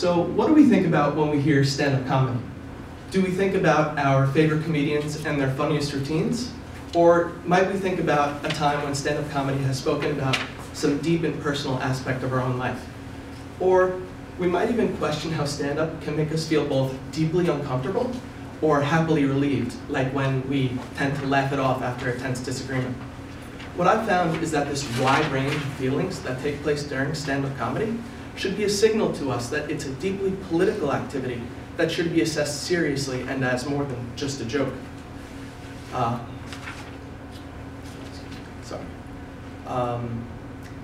So what do we think about when we hear stand-up comedy? Do we think about our favorite comedians and their funniest routines? Or might we think about a time when stand-up comedy has spoken about some deep and personal aspect of our own life? Or we might even question how stand-up can make us feel both deeply uncomfortable or happily relieved, like when we tend to laugh it off after a tense disagreement. What I've found is that this wide range of feelings that take place during stand-up comedy should be a signal to us that it's a deeply political activity that should be assessed seriously and as more than just a joke. Uh, sorry. Um,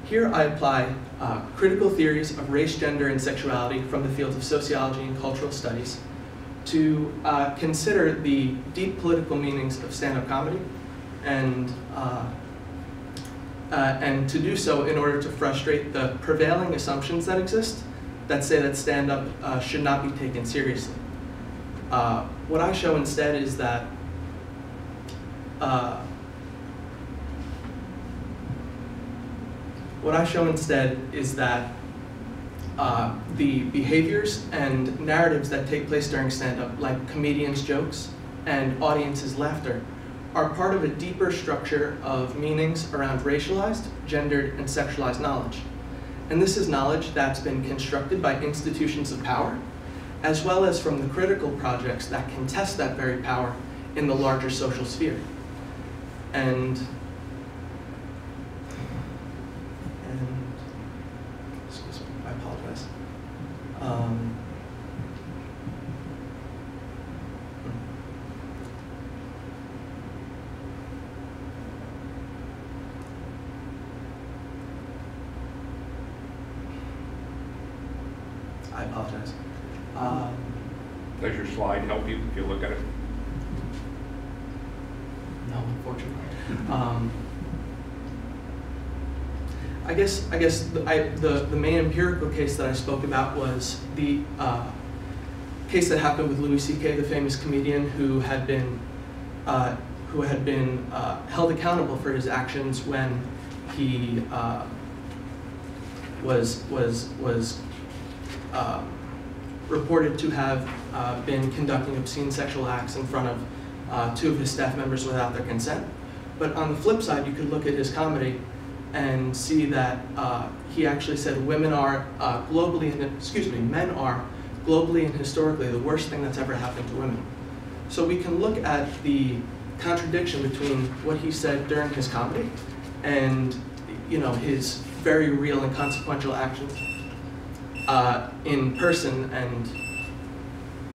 here I apply uh, critical theories of race, gender, and sexuality from the fields of sociology and cultural studies to uh, consider the deep political meanings of stand-up comedy and uh, and to do so in order to frustrate the prevailing assumptions that exist that say that stand-up uh, should not be taken seriously. Uh, what I show instead is that uh, what I show instead is that uh, the behaviors and narratives that take place during stand-up, like comedians' jokes and audiences' laughter, are part of a deeper structure of meanings around racialized, gendered, and sexualized knowledge. And this is knowledge that's been constructed by institutions of power, as well as from the critical projects that contest that very power in the larger social sphere. And, and excuse me, I apologize. Um, I apologize. Um, Does your slide help you if you look at it? No, unfortunately. Um, I guess, I guess the, I, the, the main empirical case that I spoke about was the uh, case that happened with Louis C.K., the famous comedian who had been, uh, who had been uh, held accountable for his actions when he uh, was, was, was uh, reported to have uh, been conducting obscene sexual acts in front of uh, two of his staff members without their consent. But on the flip side, you could look at his comedy and see that uh, he actually said women are uh, globally, and excuse me, men are globally and historically the worst thing that's ever happened to women. So we can look at the contradiction between what he said during his comedy and you know his very real and consequential actions uh, in person and